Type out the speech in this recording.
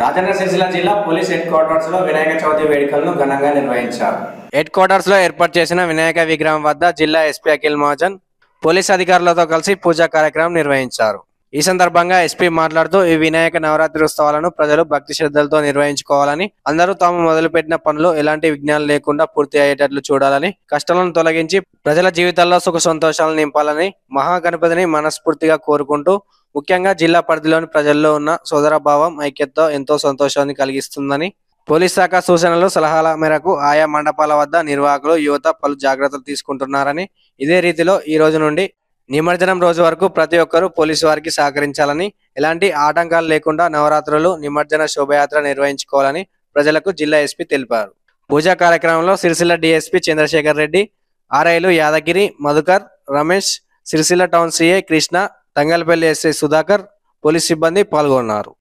రాజన్న సిరిసిల్ల జిల్లా police head క్వార్టర్స్లో వినాయక చవితి వేడుకలను ఘనంగా నిర్వహించారు. హెడ్ క్వార్టర్స్లో ఏర్పాటు చేసిన వినాయక విగ్రహం వద్ద జిల్లా ఎస్పీ అఖిల్ మహాజన్ పోలీస్ అధికారులతో కలిసి పూజా కార్యక్రమం నిర్వహించారు. ఈ సందర్భంగా ఎస్పీ మాట్లాడుతూ ఈ వినాయక నవరాత్రి ఉత్సవాలను ప్రజలు భక్తి శ్రద్ధలతో నిర్వహించుకోవాలని అందరూ తాము మొదలుపెట్టిన పనులు ఎలాంటి విఘ్నాలు లేకుండా పూర్తి అయ్యేటట్లు చూడాలని కష్టాలను తొలగించి ప్రజల జీవితాల్లో సుఖ సంతోషాలను నింపాలని మహాగణపతిని మనస్ఫూర్తిగా కోరుకుంటూ ముఖ్యంగా జిల్లా పరిధిలోని ప్రజల్లో ఉన్న సోదరభావం ఐక్యతతో ఎంతో సంతోషాన్ని కలిగిస్తుందని పోలీస్ శాఖ సూచనలు సలహాల మేరకు ఆయా మండపాల వద్ద నిర్వాహకులు యువత పలు జాగ్రత్తలు తీసుకుంటున్నారని ఇదే రీతిలో ఈ రోజు నుండి నిమజ్జనం రోజు వరకు ప్రతి ఒక్కరూ పోలీసు వారికి సహకరించాలని ఎలాంటి ఆటంకాలు లేకుండా నవరాత్రులు నిమజ్జన శోభయాత్ర నిర్వహించుకోవాలని ప్రజలకు జిల్లా ఎస్పీ తెలిపారు. పూజా కార్యక్రమంలో Sircilla DSP Chandrashekar Reddy ఆర్ఐలు Yadagiri Madhukar Ramesh Sircilla town CI Krishna Thangallapalli SI Sudhakar police సిబ్బంది పాల్గొన్నారు.